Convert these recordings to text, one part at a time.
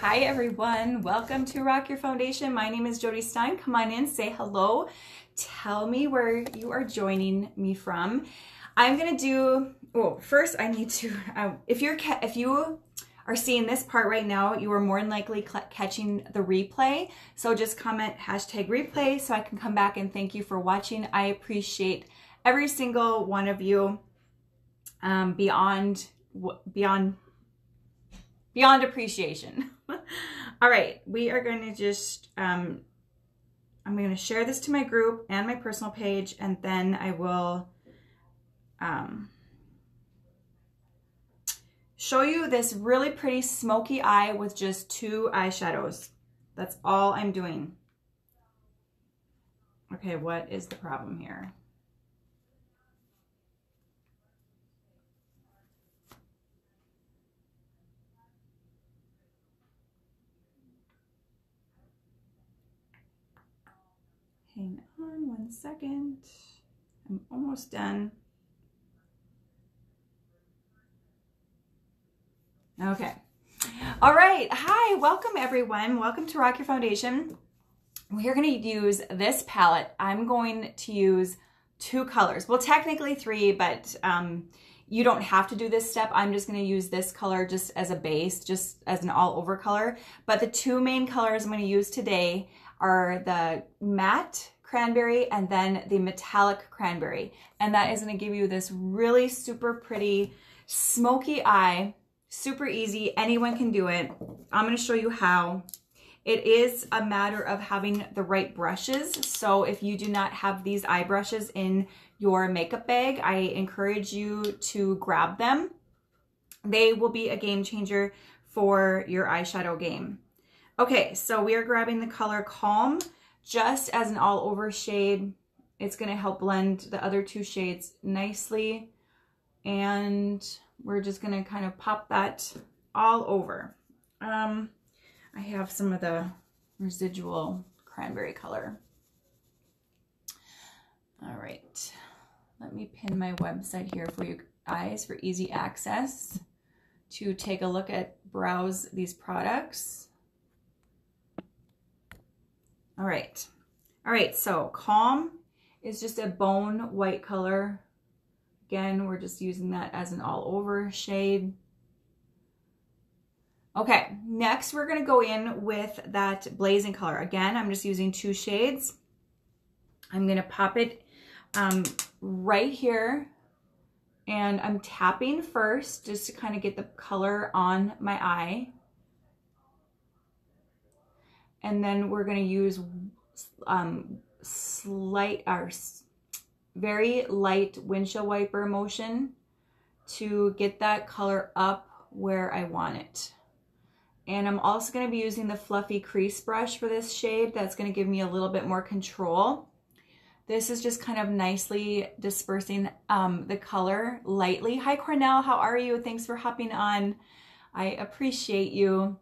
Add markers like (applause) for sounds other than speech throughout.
Hi everyone, welcome to Rock Your Foundation. My name is Jody Stein. Come on in, say hello. Tell me where you are joining me from. I'm gonna do, well, first I need to, (laughs) uh, if you're, if you are seeing this part right now, you are more than likely catching the replay. So just comment hashtag replay so I can come back and thank you for watching. I appreciate every single one of you um, beyond, beyond, beyond appreciation. (laughs) All right, we are going to just, um, I'm going to share this to my group and my personal page, and then I will, um, show you this really pretty smoky eye with just two eyeshadows. That's all I'm doing. Okay, what is the problem here? Hang on one second. I'm almost done. Okay. All right. Hi, welcome everyone. Welcome to Rock Your Foundation. We're going to use this palette. I'm going to use two colors. Well, technically three, but um, you don't have to do this step. I'm just going to use this color just as a base, just as an all over color. But the two main colors I'm going to use today are the matte cranberry and then the metallic cranberry. And that is going to give you this really super pretty smoky eye Super easy. Anyone can do it. I'm going to show you how. It is a matter of having the right brushes. So if you do not have these eye brushes in your makeup bag, I encourage you to grab them. They will be a game changer for your eyeshadow game. Okay, so we are grabbing the color Calm just as an all over shade. It's going to help blend the other two shades nicely. And we're just going to kind of pop that all over. Um, I have some of the residual cranberry color. All right, let me pin my website here for you guys for easy access to take a look at, browse these products. All right, all right, so Calm is just a bone white color Again, we're just using that as an all over shade. Okay, next we're gonna go in with that blazing color. Again, I'm just using two shades. I'm gonna pop it um, right here and I'm tapping first just to kind of get the color on my eye. And then we're gonna use um, slight, or very light windshield wiper motion to get that color up where I want it. And I'm also going to be using the fluffy crease brush for this shade. That's going to give me a little bit more control. This is just kind of nicely dispersing um, the color lightly. Hi, Cornell. How are you? Thanks for hopping on. I appreciate you.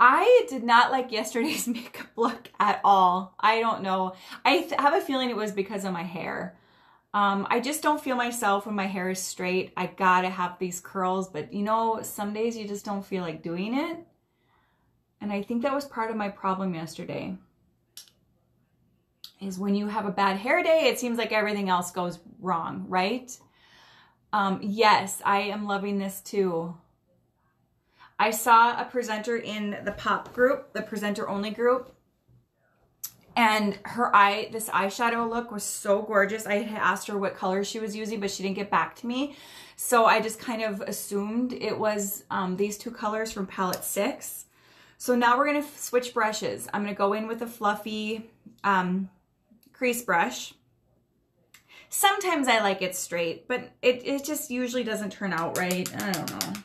I did not like yesterday's (laughs) makeup look at all. I don't know. I have a feeling it was because of my hair. Um, I just don't feel myself when my hair is straight. I gotta have these curls, but you know, some days you just don't feel like doing it. And I think that was part of my problem yesterday. Is when you have a bad hair day, it seems like everything else goes wrong, right? Um, yes, I am loving this too. I saw a presenter in the pop group, the presenter only group, and her eye, this eyeshadow look was so gorgeous. I had asked her what color she was using, but she didn't get back to me. So I just kind of assumed it was um, these two colors from palette six. So now we're gonna switch brushes. I'm gonna go in with a fluffy um, crease brush. Sometimes I like it straight, but it, it just usually doesn't turn out right. I don't know.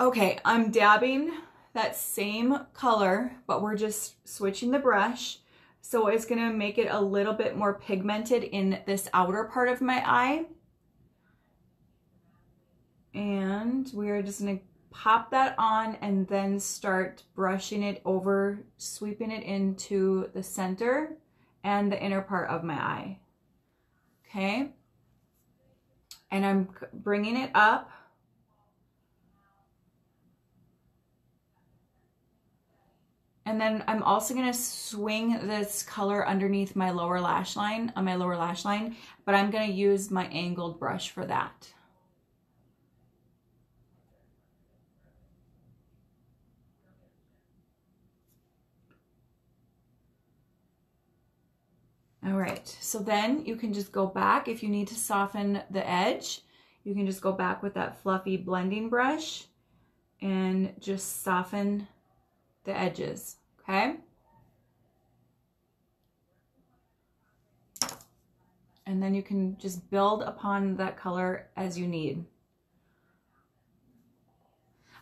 Okay, I'm dabbing that same color, but we're just switching the brush. So it's gonna make it a little bit more pigmented in this outer part of my eye. And we're just gonna pop that on and then start brushing it over, sweeping it into the center and the inner part of my eye. Okay? And I'm bringing it up And then I'm also going to swing this color underneath my lower lash line, on my lower lash line, but I'm going to use my angled brush for that. All right, so then you can just go back. If you need to soften the edge, you can just go back with that fluffy blending brush and just soften the edges, okay? And then you can just build upon that color as you need.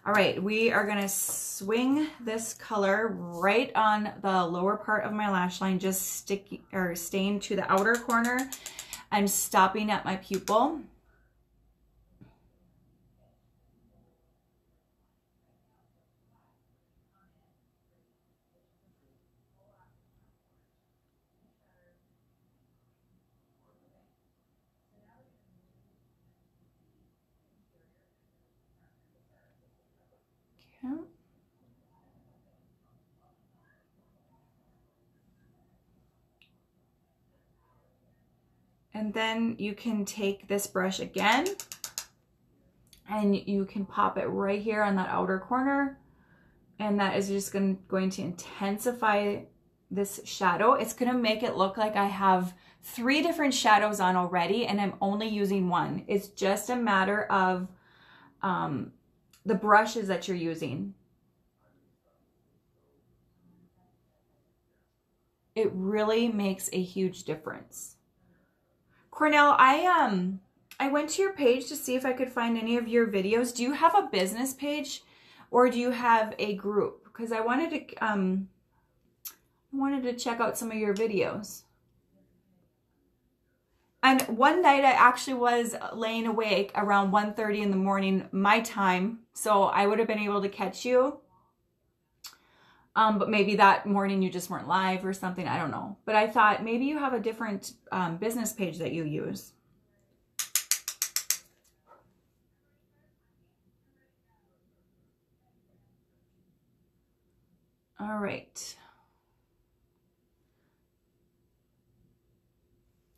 All right, we are gonna swing this color right on the lower part of my lash line, just stick or staying to the outer corner. I'm stopping at my pupil. And then you can take this brush again and you can pop it right here on that outer corner. And that is just going, going to intensify this shadow. It's going to make it look like I have three different shadows on already and I'm only using one. It's just a matter of um, the brushes that you're using. It really makes a huge difference. Cornell, I um I went to your page to see if I could find any of your videos. Do you have a business page or do you have a group? Because I wanted to um wanted to check out some of your videos. And one night I actually was laying awake around 1.30 in the morning, my time. So I would have been able to catch you. Um, but maybe that morning you just weren't live or something. I don't know. But I thought maybe you have a different um, business page that you use. All right.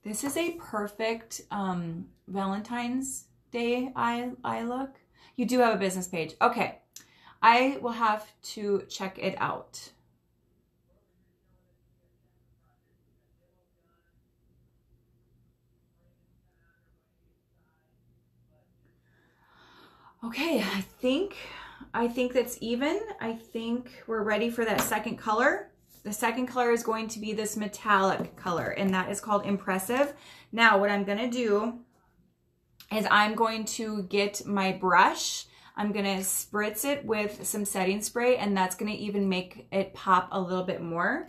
This is a perfect um, Valentine's Day eye, eye look. You do have a business page. Okay. I will have to check it out. Okay, I think I think that's even. I think we're ready for that second color. The second color is going to be this metallic color, and that is called Impressive. Now, what I'm going to do is I'm going to get my brush I'm going to spritz it with some setting spray and that's going to even make it pop a little bit more.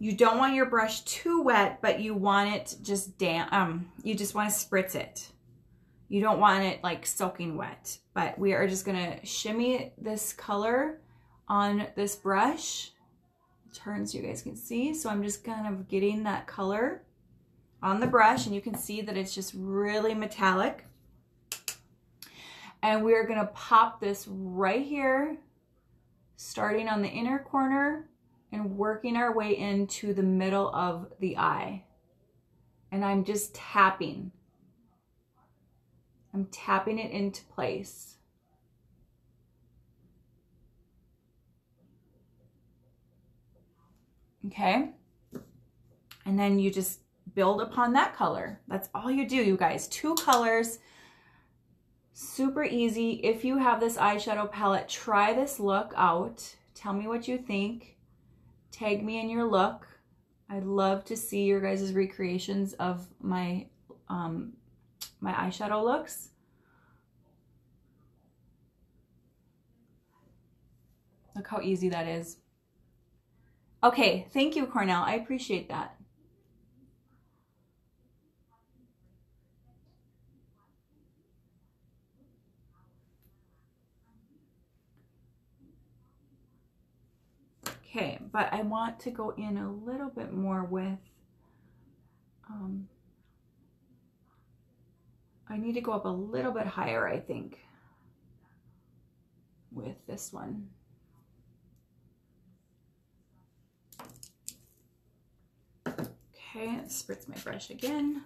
You don't want your brush too wet, but you want it just damp. Um, you just want to spritz it. You don't want it like soaking wet, but we are just going to shimmy this color on this brush. It turns, you guys can see. So I'm just kind of getting that color on the brush and you can see that it's just really metallic. And we're gonna pop this right here, starting on the inner corner and working our way into the middle of the eye. And I'm just tapping. I'm tapping it into place. Okay. And then you just build upon that color. That's all you do, you guys. Two colors Super easy. If you have this eyeshadow palette, try this look out. Tell me what you think. Tag me in your look. I'd love to see your guys' recreations of my um, my eyeshadow looks. Look how easy that is. Okay, thank you, Cornell. I appreciate that. okay. But I want to go in a little bit more with, um, I need to go up a little bit higher, I think, with this one. Okay, spritz my brush again.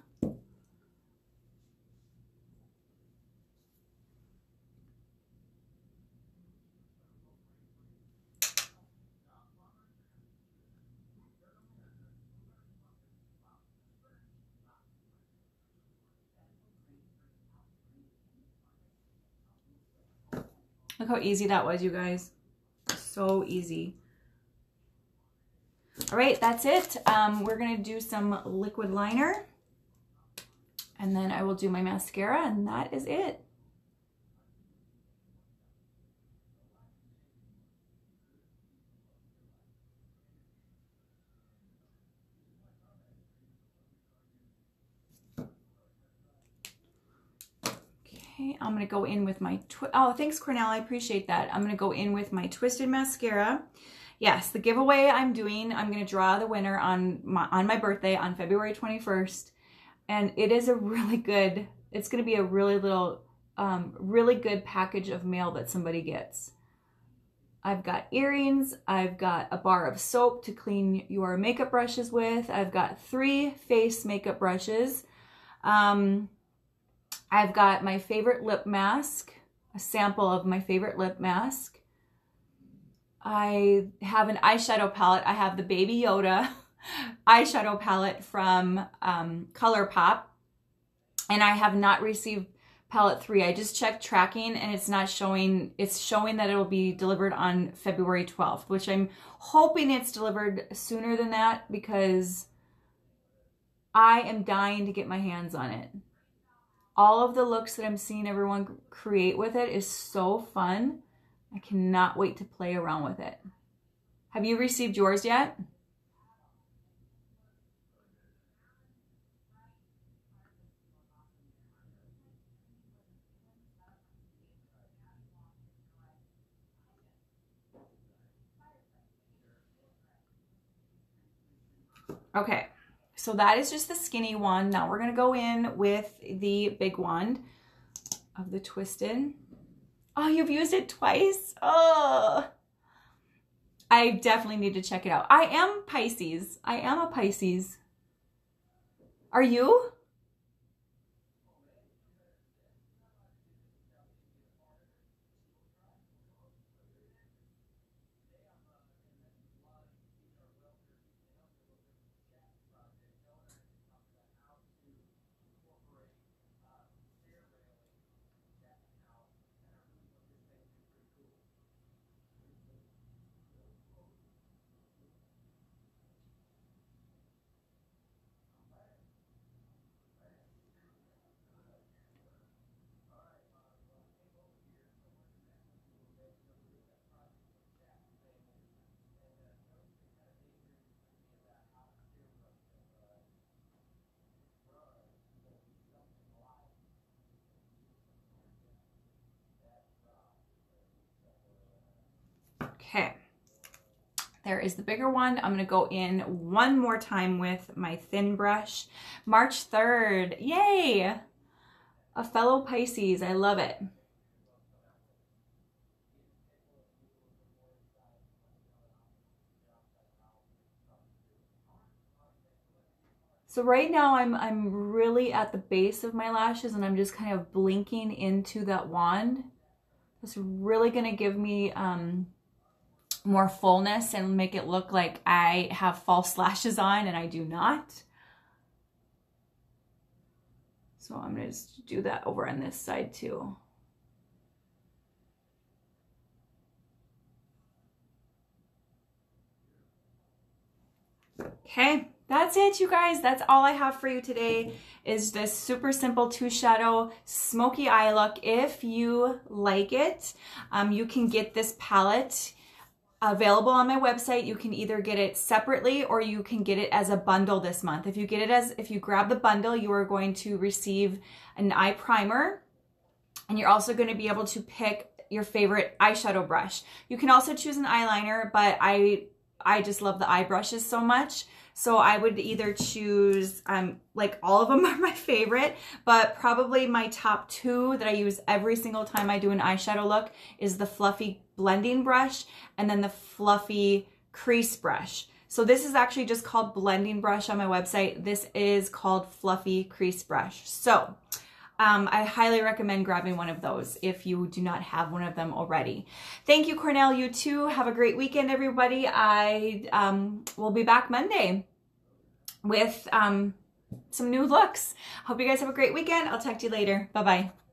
Look how easy that was, you guys. So easy. All right, that's it. Um, we're gonna do some liquid liner and then I will do my mascara and that is it. Okay, I'm gonna go in with my, oh, thanks Cornell, I appreciate that. I'm gonna go in with my Twisted Mascara. Yes, the giveaway I'm doing, I'm gonna draw the winner on my, on my birthday on February 21st. And it is a really good, it's gonna be a really little, um, really good package of mail that somebody gets. I've got earrings, I've got a bar of soap to clean your makeup brushes with, I've got three face makeup brushes, um, I've got my favorite lip mask, a sample of my favorite lip mask. I have an eyeshadow palette. I have the Baby Yoda (laughs) eyeshadow palette from um, ColourPop. And I have not received palette three. I just checked tracking and it's not showing, it's showing that it will be delivered on February 12th, which I'm hoping it's delivered sooner than that because I am dying to get my hands on it all of the looks that I'm seeing everyone create with it is so fun. I cannot wait to play around with it. Have you received yours yet? Okay. So that is just the skinny one. Now we're going to go in with the big one of the Twisted. Oh, you've used it twice? Oh, I definitely need to check it out. I am Pisces. I am a Pisces. Are you? Okay. There is the bigger one. I'm going to go in one more time with my thin brush. March 3rd. Yay! A fellow Pisces. I love it. So right now I'm, I'm really at the base of my lashes and I'm just kind of blinking into that wand. It's really going to give me um, more fullness and make it look like I have false lashes on and I do not. So I'm going to just do that over on this side too. Okay, that's it, you guys. That's all I have for you today is this super simple two shadow smoky eye look. If you like it, um, you can get this palette available on my website. You can either get it separately or you can get it as a bundle this month. If you get it as, if you grab the bundle, you are going to receive an eye primer and you're also going to be able to pick your favorite eyeshadow brush. You can also choose an eyeliner, but I, I just love the eye brushes so much. So I would either choose, um, like all of them (laughs) are my favorite, but probably my top two that I use every single time I do an eyeshadow look is the Fluffy blending brush and then the fluffy crease brush. So this is actually just called blending brush on my website. This is called fluffy crease brush. So um, I highly recommend grabbing one of those if you do not have one of them already. Thank you, Cornell. You too. Have a great weekend, everybody. I um, will be back Monday with um, some new looks. Hope you guys have a great weekend. I'll talk to you later. Bye-bye.